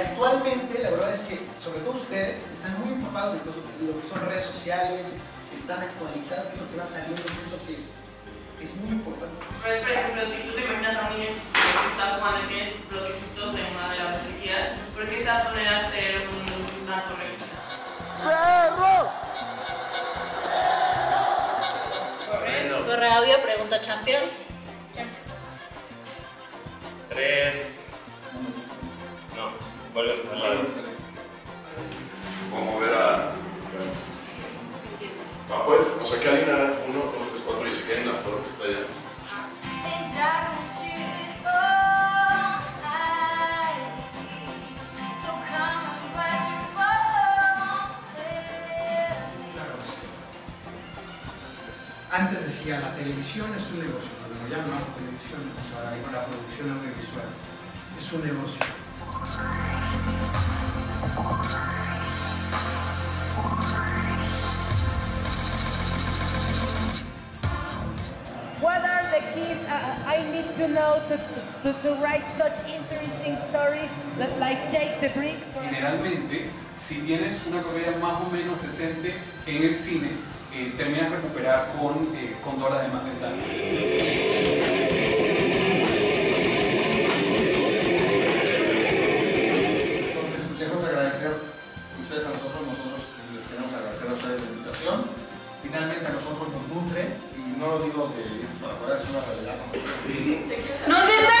actualmente la verdad es que, sobre todo ustedes, están muy empapados de lo, de lo que son redes sociales, están actualizados, de lo que va saliendo, es lo que es muy importante. Pero es, por ejemplo, si tú te imaginas a un niño chiquito que está jugando y tiene sus bloquecitos en una de las sequías, ¿por qué se va a poner a hacer un narcorealismo? Correcto. Corre audio, pregunta Champions. Vuelve. Vamos a ver a. Ah, pues, o sea que alguien haga uno, dos, tres, cuatro y se quede en la flor que está allá. Antes decía, la televisión es un negocio, cuando lo llaman la televisión, ahora digo la producción audiovisual, es un negocio. What are the keys I need to know to, to, to write such interesting stories that, like Jake the Brick? for- Generalmente, si tienes una comedia más o menos decente en el cine, eh, terminas de recuperar con, eh, con dos horas de más. Entonces, lejos de agradecer ustedes a nosotros, nosotros les queremos agradecer a ustedes la invitación. Finalmente a nosotros nos nutre, y no lo digo de para afuera, es una realidad. ¡Nos está.